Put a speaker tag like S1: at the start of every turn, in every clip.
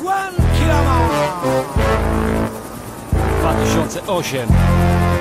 S1: Wagwan Kilama
S2: 2008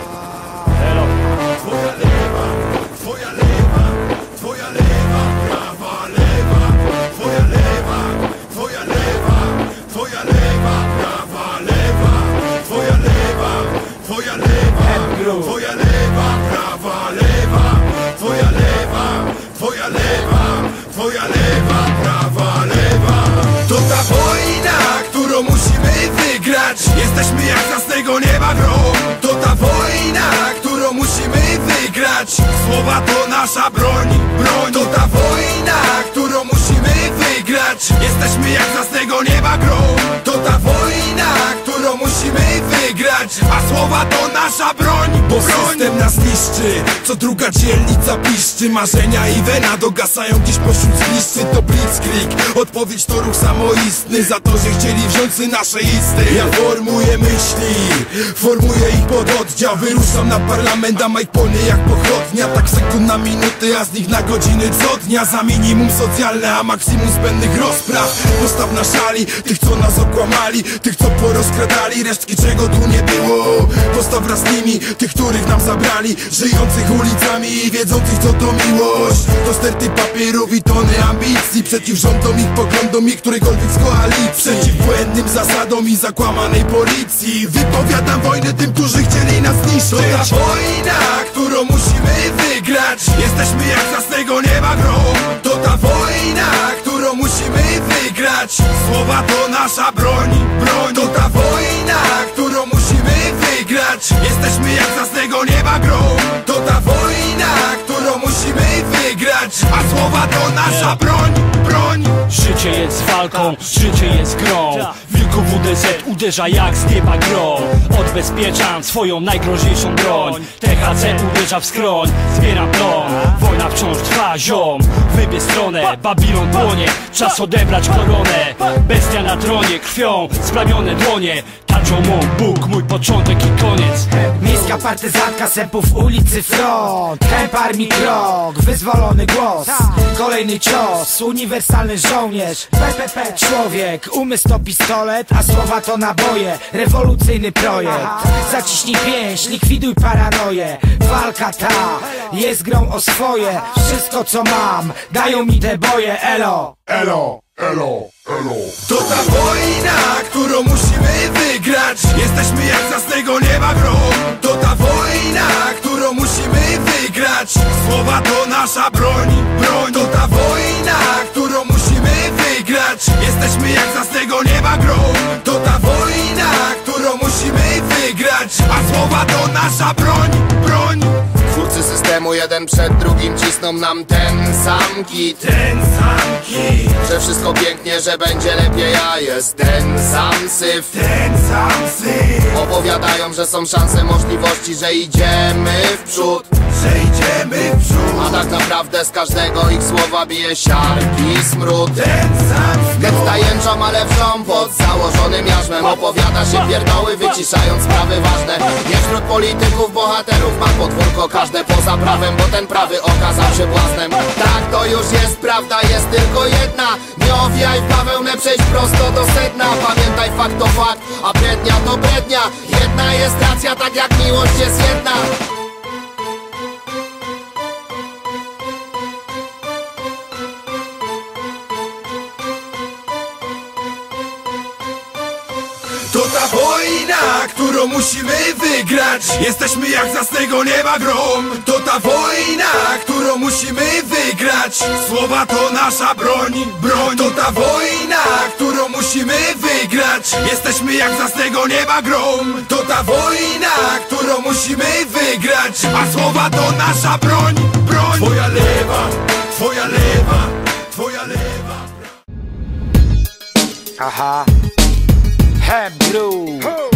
S3: Słowa to nasza broń, broń. To ta wojna, którą musimy wygrać. Jesteśmy jak z jasnego nieba grom. A słowa to nasza broń, bo system nas niszczy. Co druga dzielnica piszczy. Marzenia i wena dogasają gdzieś pośród zgliszczy. To blitzkrieg, odpowiedź to ruch samoistny. Za to, że chcieli wziąć nasze isty. Ja formuję myśli, formuję ich pod oddział. Wyruszam na parlament, a Mike polny jak pochodnia. Tak sekund na minuty, a z nich na godziny co dnia. Za minimum socjalne, a maksimum zbędnych rozpraw. Postaw na szali tych, co nas okłamali, tych, co porozkradali, resztki czego tu nie było. Postaw wraz z nimi tych, których nam zabrali, żyjących ulicami i wiedzących, co to miłość. To sterty papierów i tony ambicji, przeciw rządom ich poglądom i którykolwiek z koalicji. Przeciw błędnym zasadom i zakłamanej policji. Wypowiadam wojnę tym, którzy chcieli nas zniszczyć. To ta wojna, którą musimy wygrać. Jesteśmy jak z jasnego nieba grom. To ta wojna, którą musimy wygrać. Słowa to nasza nasza broń, broń.
S2: Życie jest walką, życie jest grą Wilku WDZ uderza jak z nieba grom Odbezpieczam swoją najgroźniejszą broń. THC uderza w skroń, zbieram plon. Wojna wciąż trwa, ziom. Wybie stronę, Babilon płonie. Czas odebrać koronę. Bestia na tronie, krwią splamione dłonie. Tarczą mą Bóg, mój początek i koniec.
S1: Miejska partyzantka sępów ulicy front. Kęp armii krok, wyzwolony głos. Kolejny cios, uniwersalny żołnierz. PPP człowiek, umysł to pistolet A słowa to naboje, rewolucyjny projekt Zaciśnij pięść, likwiduj paranoję Walka ta jest grą o swoje Wszystko co mam, dają mi te boje, elo
S3: Elo, elo, elo. To ta wojna, którą musimy wygrać. Jesteśmy jak z jasnego nieba grom. To ta jasnego nieba grom. To ta wojna, którą musimy wygrać. A słowa to nasza broń, broń.
S4: Twórcy systemu jeden przed drugim cisną nam ten sam kit
S3: Ten sam kit,
S4: Że wszystko pięknie, że będzie lepiej, a jest ten sam syf
S3: ten sam syf.
S4: Opowiadają, że są szanse, możliwości, że idziemy w przód
S3: Że idziemy w przód.
S4: A tak naprawdę z każdego ich słowa bije siarki smród
S3: Ten sam
S4: Getta ale wrzą pod założonym jarzmem Opowiada się pierdoły, wyciszając sprawy ważne. Nie wśród polityków, bohaterów ma podwórko Każde poza prawem, bo ten prawy okazał się błaznem. Tak to już jest, prawda jest tylko jedna. Nie owijaj w bawełnę, przejdź prosto do sedna. Pamiętaj fakt to fakt, a brednia to brednia. Jedna jest racja, tak jak miłość jest jedna
S3: którą musimy wygrać. Jesteśmy jak z jasnego nieba grom. To ta wojna, którą musimy wygrać. Słowa to nasza broń, broń. To ta wojna, którą musimy wygrać. Jesteśmy jak z jasnego nieba grom. To ta wojna, którą musimy wygrać. A słowa to nasza broń, broń. Twoja lewa, twoja lewa, twoja lewa.
S1: Aha Hem Groove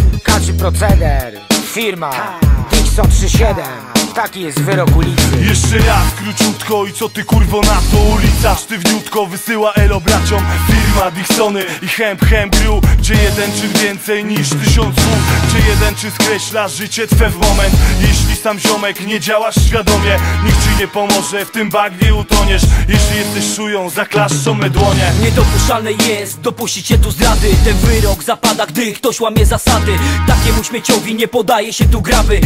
S1: Kaczy proceder Firma Dixon 37 Taki jest wyrok ulicy.
S5: Jeszcze raz, króciutko i co ty kurwo na to Ulica? Sztywniutko wysyła elo braciom Firma Dixony i Hemp Hemp Crew Gdzie jeden czyn więcej niż tysiąc słów? Gdzie jeden czy skreśla życie twe w moment? Jeśli sam ziomek nie działasz świadomie Nikt ci nie pomoże, w tym bagnie utoniesz. Jeśli jesteś szują, zaklaszczą me dłonie.
S2: Niedopuszczalne jest dopuścić się tu zdrady. Ten wyrok zapada, gdy ktoś łamie zasady. Takiemu śmieciowi nie podaje się tu graby